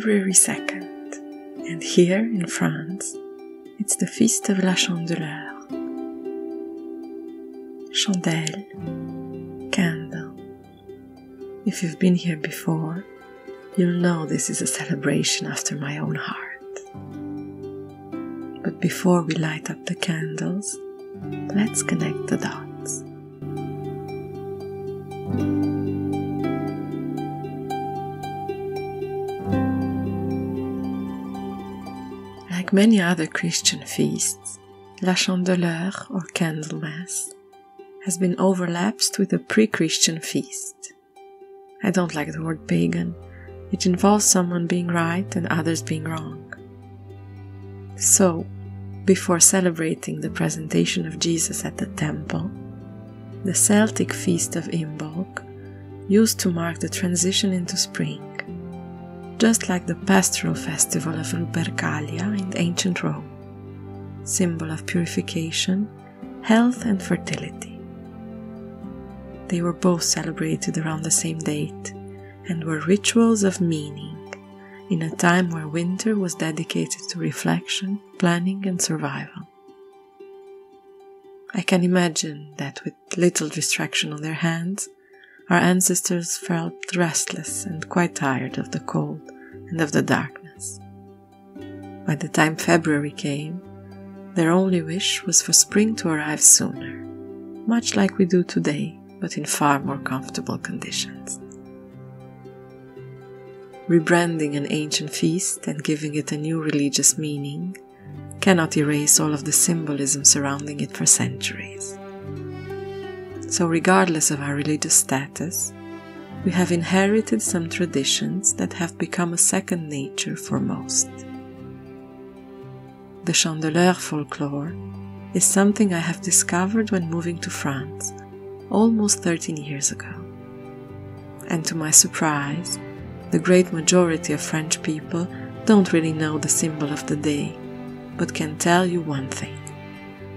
February 2nd, and here in France, it's the feast of La Chandeleur. Chandelle, candle. If you've been here before, you'll know this is a celebration after my own heart. But before we light up the candles, let's connect the dots. Like many other Christian feasts, La Chandeleur or Candlemas has been overlapped with a pre Christian feast. I don't like the word pagan, it involves someone being right and others being wrong. So, before celebrating the presentation of Jesus at the temple, the Celtic feast of Imbolc used to mark the transition into spring, just like the pastoral festival of Lupercalia in ancient Rome, symbol of purification, health, and fertility. They were both celebrated around the same date and were rituals of meaning in a time where winter was dedicated to reflection, planning, and survival. I can imagine that with little distraction on their hands, our ancestors felt restless and quite tired of the cold and of the darkness. By the time February came, their only wish was for spring to arrive sooner, much like we do today, but in far more comfortable conditions rebranding an ancient feast and giving it a new religious meaning cannot erase all of the symbolism surrounding it for centuries. So, regardless of our religious status, we have inherited some traditions that have become a second nature for most. The Chandeleur folklore is something I have discovered when moving to France almost 13 years ago. And to my surprise, the great majority of French people don't really know the symbol of the day, but can tell you one thing.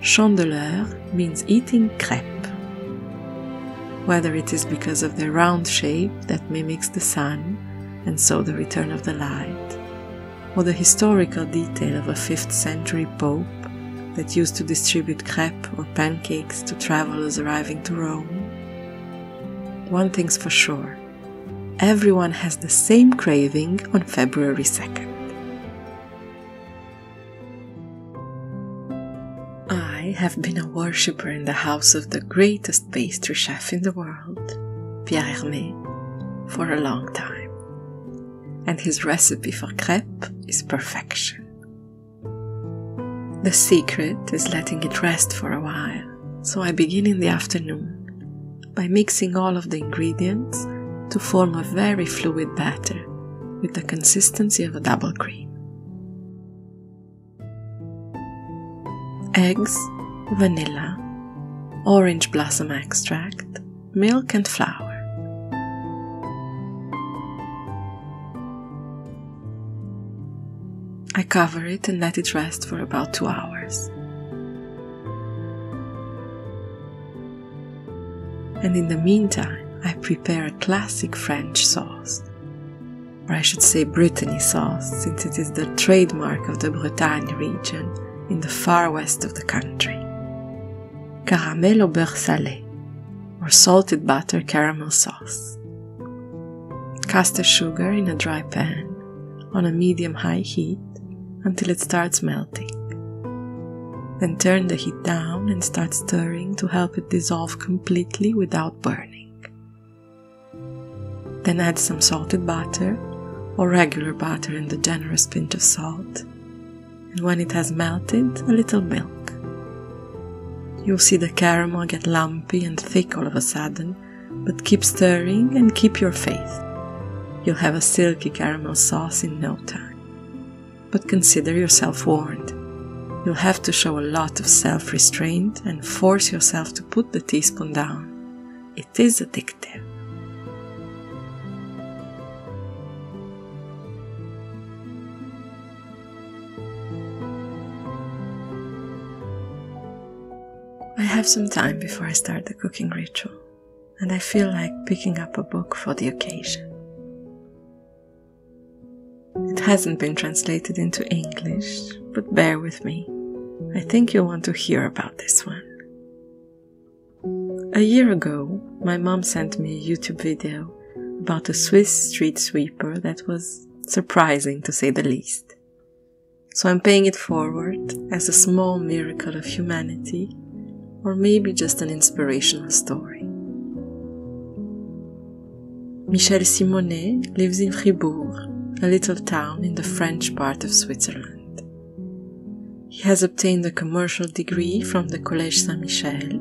Chandeleur means eating crepe. Whether it is because of their round shape that mimics the sun and so the return of the light, or the historical detail of a 5th century pope that used to distribute crepe or pancakes to travelers arriving to Rome. One thing's for sure everyone has the same craving on February 2nd. Have been a worshipper in the house of the greatest pastry chef in the world, Pierre Hermé, for a long time. And his recipe for crepe is perfection. The secret is letting it rest for a while, so I begin in the afternoon by mixing all of the ingredients to form a very fluid batter with the consistency of a double cream. Eggs, vanilla, orange blossom extract, milk, and flour. I cover it and let it rest for about two hours. And in the meantime, I prepare a classic French sauce. Or I should say Brittany sauce, since it is the trademark of the Bretagne region in the far west of the country. Caramel au beurre salé, or salted butter caramel sauce. Cast the sugar in a dry pan on a medium high heat until it starts melting. Then turn the heat down and start stirring to help it dissolve completely without burning. Then add some salted butter or regular butter and a generous pinch of salt. And when it has melted, a little milk. You'll see the caramel get lumpy and thick all of a sudden, but keep stirring and keep your faith. You'll have a silky caramel sauce in no time. But consider yourself warned. You'll have to show a lot of self restraint and force yourself to put the teaspoon down. It is addictive. Have some time before I start the cooking ritual, and I feel like picking up a book for the occasion. It hasn't been translated into English, but bear with me. I think you'll want to hear about this one. A year ago, my mom sent me a YouTube video about a Swiss street sweeper that was surprising to say the least. So I'm paying it forward as a small miracle of humanity, or maybe just an inspirational story. Michel Simonet lives in Fribourg, a little town in the French part of Switzerland. He has obtained a commercial degree from the Collège Saint Michel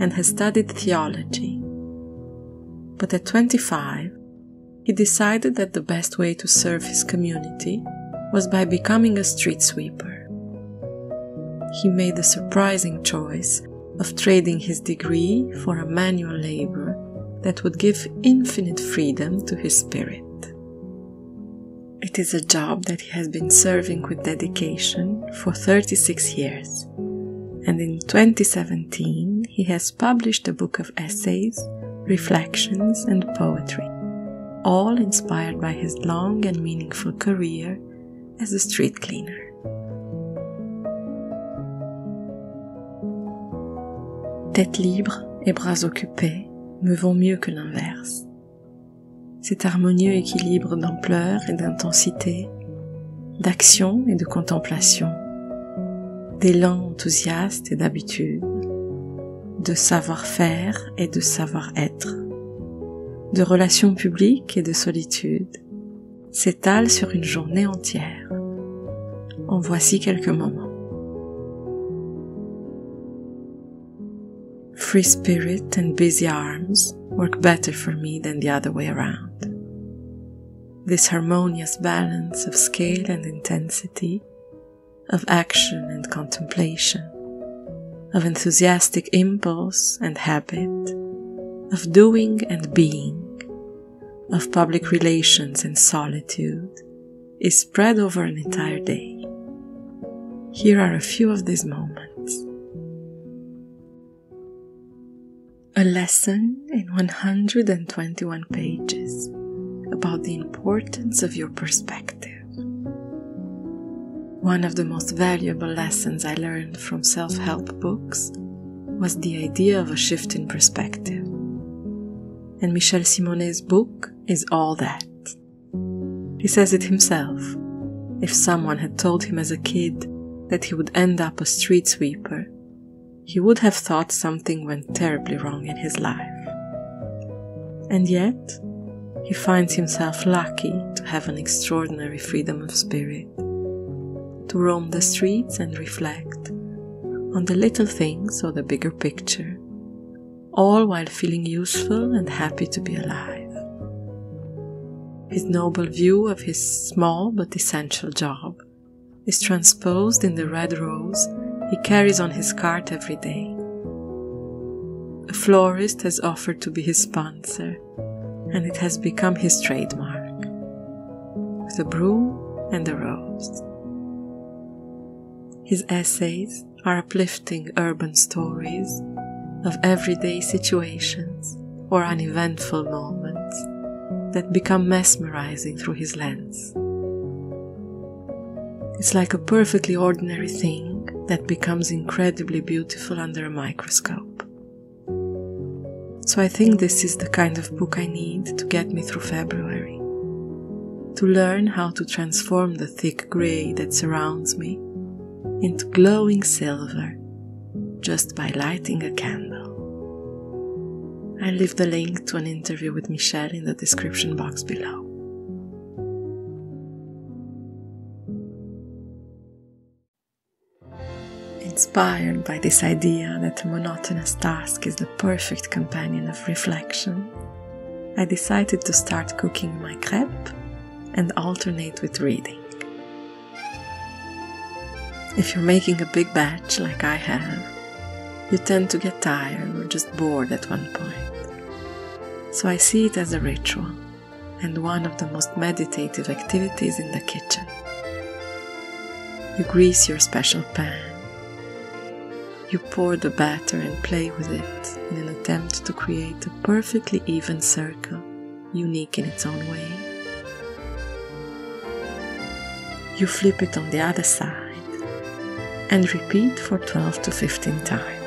and has studied theology. But at 25, he decided that the best way to serve his community was by becoming a street sweeper. He made the surprising choice of trading his degree for a manual labor that would give infinite freedom to his spirit. It is a job that he has been serving with dedication for 36 years, and in 2017 he has published a book of essays, reflections, and poetry, all inspired by his long and meaningful career as a street cleaner. Tête libre et bras occupés me vont mieux que l'inverse. Cet harmonieux équilibre d'ampleur et d'intensité, d'action et de contemplation, d'élan enthousiaste et d'habitude, de savoir-faire et de savoir-être, de relations publiques et de solitude, s'étale sur une journée entière. En voici quelques moments. Free spirit and busy arms work better for me than the other way around. This harmonious balance of scale and intensity, of action and contemplation, of enthusiastic impulse and habit, of doing and being, of public relations and solitude is spread over an entire day. Here are a few of these moments. A lesson in 121 pages about the importance of your perspective. One of the most valuable lessons I learned from self help books was the idea of a shift in perspective. And Michel Simonet's book is all that. He says it himself. If someone had told him as a kid that he would end up a street sweeper, he would have thought something went terribly wrong in his life. And yet, he finds himself lucky to have an extraordinary freedom of spirit, to roam the streets and reflect on the little things or the bigger picture, all while feeling useful and happy to be alive. His noble view of his small but essential job is transposed in the red rose he carries on his cart every day. A florist has offered to be his sponsor, and it has become his trademark with a broom and a rose. His essays are uplifting urban stories of everyday situations or uneventful moments that become mesmerizing through his lens. It's like a perfectly ordinary thing that becomes incredibly beautiful under a microscope. So I think this is the kind of book I need to get me through February. To learn how to transform the thick grey that surrounds me into glowing silver just by lighting a candle. I'll leave the link to an interview with Michel in the description box below. Inspired by this idea that a monotonous task is the perfect companion of reflection, I decided to start cooking my crepe and alternate with reading. If you're making a big batch like I have, you tend to get tired or just bored at one point. So I see it as a ritual and one of the most meditative activities in the kitchen. You grease your special pan you pour the batter and play with it in an attempt to create a perfectly even circle, unique in its own way. you flip it on the other side and repeat for 12 to 15 times.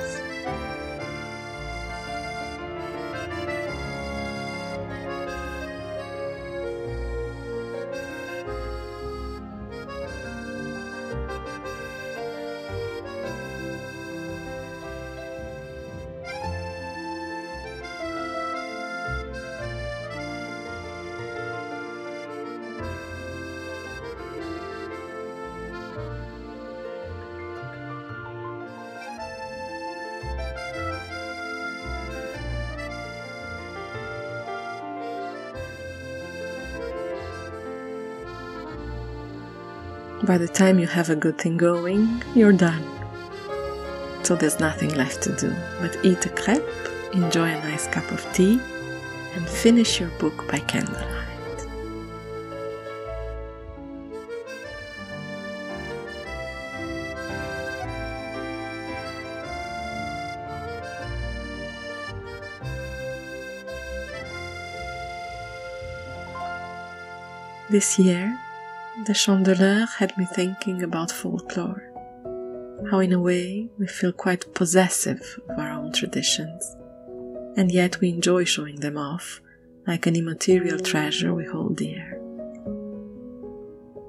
By the time you have a good thing going, you're done. So there's nothing left to do but eat a crepe, enjoy a nice cup of tea, and finish your book by candlelight. This year, the Chandeleur had me thinking about folklore. How, in a way, we feel quite possessive of our own traditions, and yet we enjoy showing them off like an immaterial treasure we hold dear.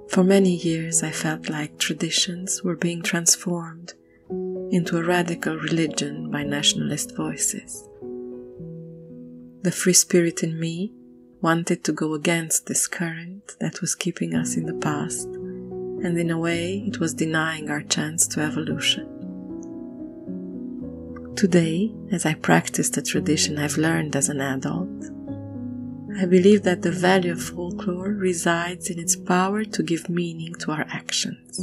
For many years, I felt like traditions were being transformed into a radical religion by nationalist voices. The free spirit in me wanted to go against this current that was keeping us in the past, and in a way it was denying our chance to evolution. Today, as I practice the tradition I've learned as an adult, I believe that the value of folklore resides in its power to give meaning to our actions.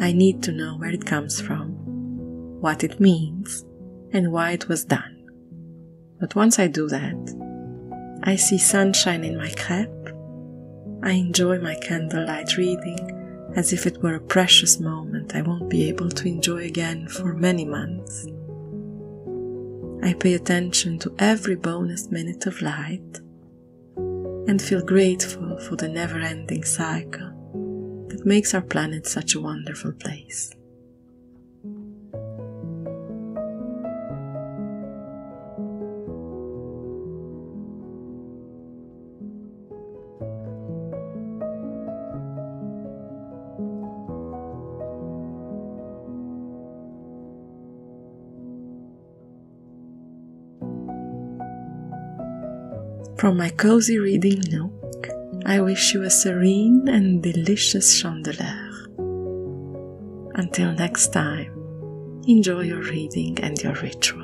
I need to know where it comes from, what it means, and why it was done. But once I do that, I see sunshine in my crepe. I enjoy my candlelight reading as if it were a precious moment I won't be able to enjoy again for many months. I pay attention to every bonus minute of light and feel grateful for the never ending cycle that makes our planet such a wonderful place. From my cozy reading nook, I wish you a serene and delicious Chandeleur. Until next time, enjoy your reading and your rituals.